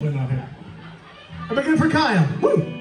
I am looking for Kyle. Woo!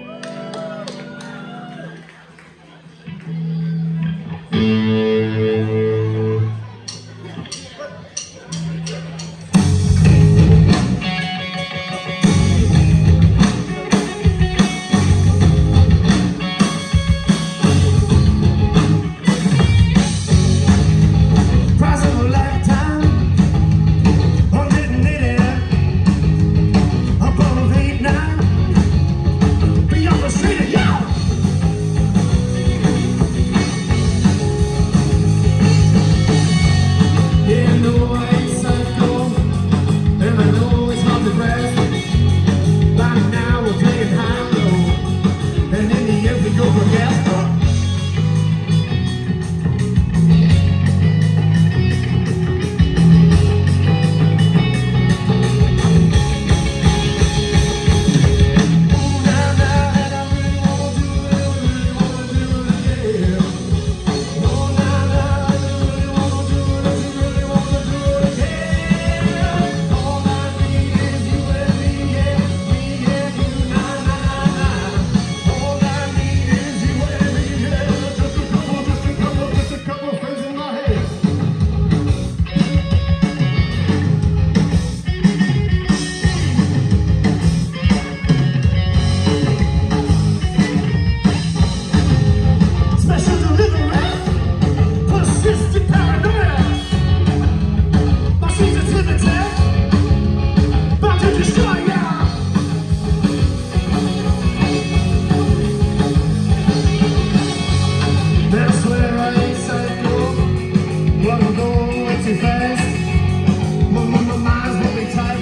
too fast. My, my, my mind's moving tight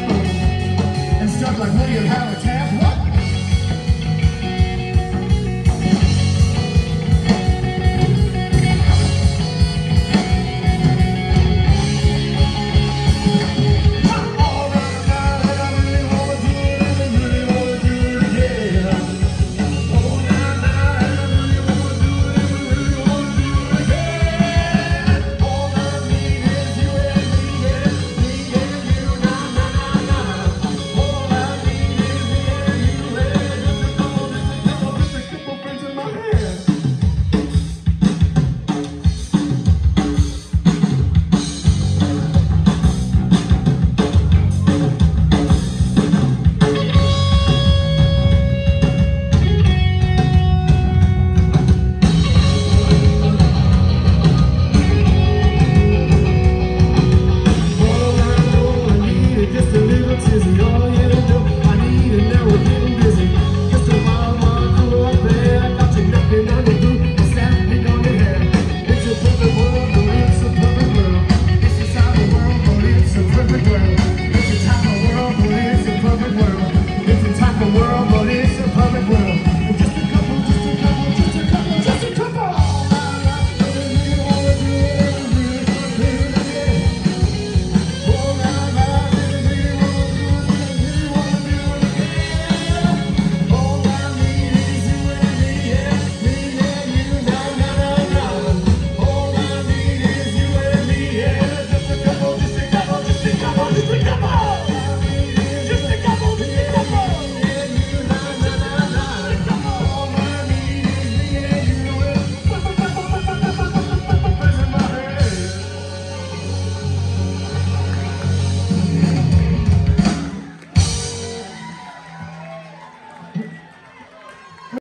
and stuck like William Howard.